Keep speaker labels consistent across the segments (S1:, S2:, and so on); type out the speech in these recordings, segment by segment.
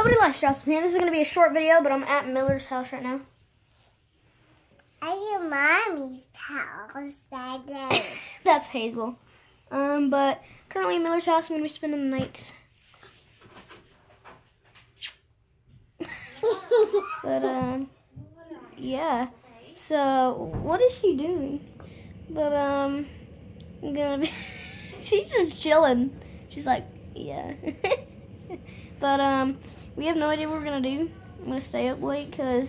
S1: Celebrity Lifestyle here. This is going to be a short video, but I'm at Miller's house right now.
S2: I your mommy's house that day.
S1: That's Hazel. Um, but currently at Miller's house, I'm going to be spending the night. but, um, yeah. So, what is she doing? But, um, I'm gonna be, she's just chilling. She's like, yeah. but, um, we have no idea what we're gonna do. I'm gonna stay up late because,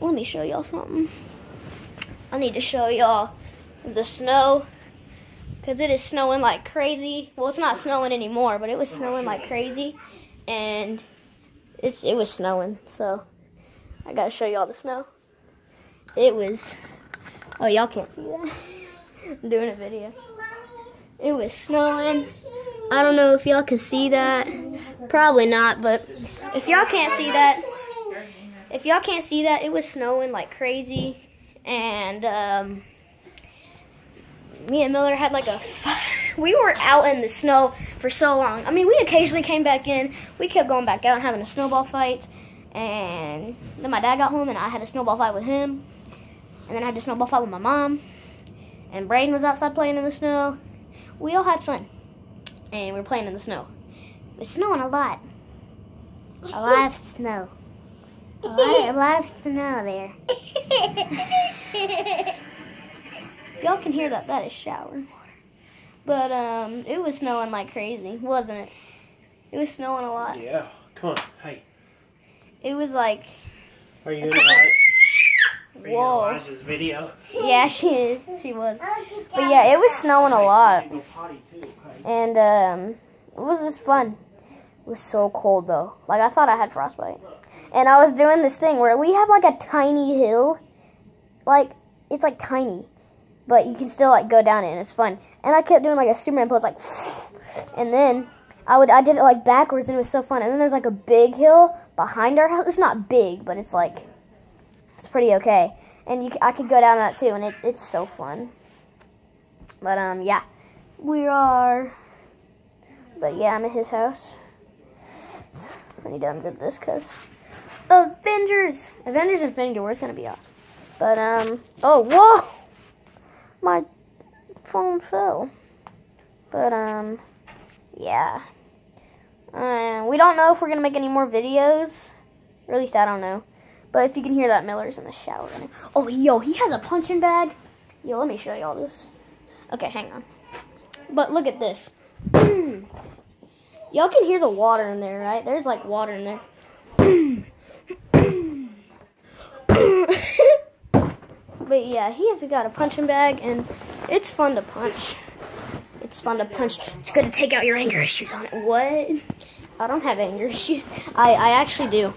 S1: let me show y'all something. I need to show y'all the snow because it is snowing like crazy. Well, it's not snowing anymore, but it was snowing like crazy, and it's it was snowing. So I gotta show y'all the snow. It was. Oh, y'all can't see that. I'm doing a video. It was snowing. I don't know if y'all can see that. Probably not, but if y'all can't see that, if y'all can't see that, it was snowing like crazy, and um, me and Miller had like a. We were out in the snow for so long. I mean, we occasionally came back in. We kept going back out and having a snowball fight, and then my dad got home and I had a snowball fight with him, and then I had a snowball fight with my mom, and Braden was outside playing in the snow. We all had fun, and we were playing in the snow. It was snowing a lot. A lot of snow. A lot, a lot of snow there. Y'all can hear that. That is showering water. But um, it was snowing like crazy, wasn't it? It was snowing a lot.
S3: Yeah. Come on. Hey.
S1: It was like,
S3: Are you in Eli- Are you in
S1: whoa.
S3: Elijah's video?
S1: Yeah, she is. She was. But yeah, it was snowing a lot.
S3: Go potty too. Okay.
S1: And um, it was just fun. It was so cold though. Like I thought I had frostbite. And I was doing this thing where we have like a tiny hill. Like it's like tiny. But you can still like go down it and it's fun. And I kept doing like a Superman pose like and then I would I did it like backwards and it was so fun. And then there's like a big hill behind our house. It's not big, but it's like it's pretty okay. And you I could go down that too and it, it's so fun. But um yeah. We are but yeah, I'm at his house. When he done zip this, cause Avengers, Avengers Infinity War is gonna be off. But um, oh whoa, my phone fell. But um, yeah. Uh, we don't know if we're gonna make any more videos. Or at least I don't know. But if you can hear that, Miller's in the shower. Oh, yo, he has a punching bag. Yo, let me show y'all this. Okay, hang on. But look at this. Y'all can hear the water in there, right? There's like water in there. but yeah, he has got a punching bag, and it's fun to punch. It's fun to punch. It's good to take out your anger issues on it. What? I don't have anger issues. I, I actually do.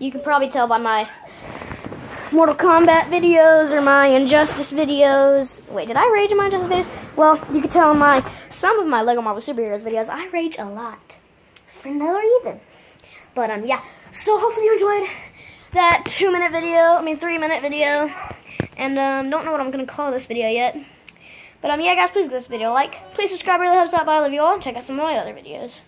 S1: You can probably tell by my Mortal Kombat videos or my Injustice videos. Wait, did I rage in my Injustice videos? Well, you can tell in my some of my Lego Marvel Superheroes videos, I rage a lot. For no reason. But um yeah. So hopefully you enjoyed that two minute video, I mean three minute video. And um don't know what I'm gonna call this video yet. But um yeah guys, please give this video a like. Please subscribe, really helps out, but I love you all. Check out some of my other videos.